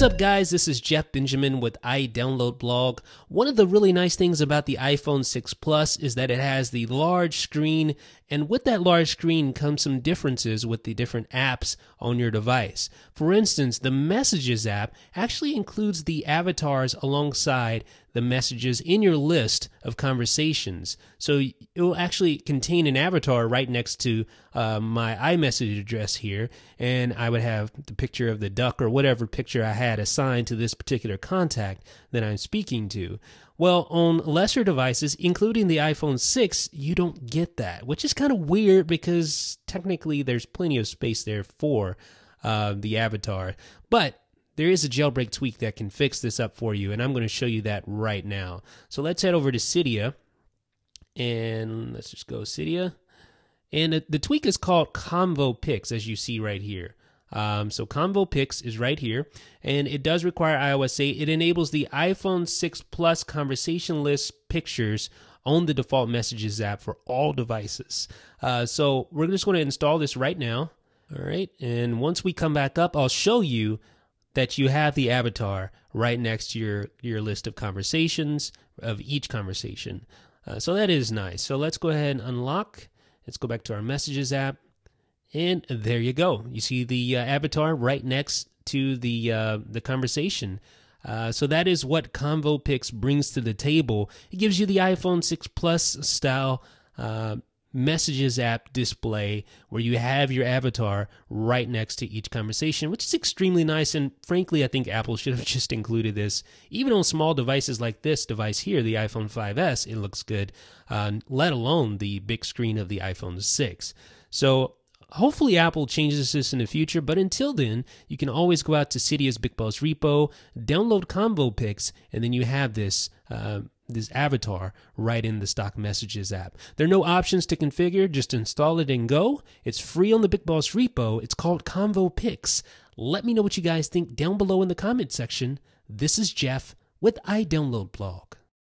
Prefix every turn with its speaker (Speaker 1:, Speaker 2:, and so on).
Speaker 1: What's up, guys? This is Jeff Benjamin with iDownloadBlog. One of the really nice things about the iPhone 6 Plus is that it has the large screen, and with that large screen comes some differences with the different apps on your device. For instance, the Messages app actually includes the avatars alongside the messages in your list of conversations. So it will actually contain an avatar right next to uh, my iMessage address here, and I would have the picture of the duck or whatever picture I had assigned to this particular contact that I'm speaking to. Well, on lesser devices, including the iPhone 6, you don't get that, which is kind of weird because technically there's plenty of space there for uh, the avatar. But there is a jailbreak tweak that can fix this up for you, and I'm going to show you that right now. So let's head over to Cydia, and let's just go Cydia. And the tweak is called ConvoPics, as you see right here. Um, so ConvoPics is right here, and it does require iOS 8. It enables the iPhone 6 Plus conversation list pictures on the default Messages app for all devices. Uh, so we're just going to install this right now. All right, and once we come back up, I'll show you that you have the avatar right next to your your list of conversations of each conversation. Uh, so that is nice. So let's go ahead and unlock. Let's go back to our messages app, and there you go. You see the uh, avatar right next to the uh, the conversation. Uh, so that is what ConvoPics brings to the table. It gives you the iPhone 6 Plus style uh, messages app display where you have your avatar right next to each conversation, which is extremely nice. And frankly, I think Apple should have just included this. Even on small devices like this device here, the iPhone 5S, it looks good, uh, let alone the big screen of the iPhone 6. So hopefully Apple changes this in the future, but until then, you can always go out to Cydia's BigBoss repo, download Pics, and then you have this. Uh, this avatar right in the stock messages app. There are no options to configure, just install it and go. It's free on the BigBoss repo. It's called ConvoPics. Let me know what you guys think down below in the comment section. This is Jeff with iDownloadBlog.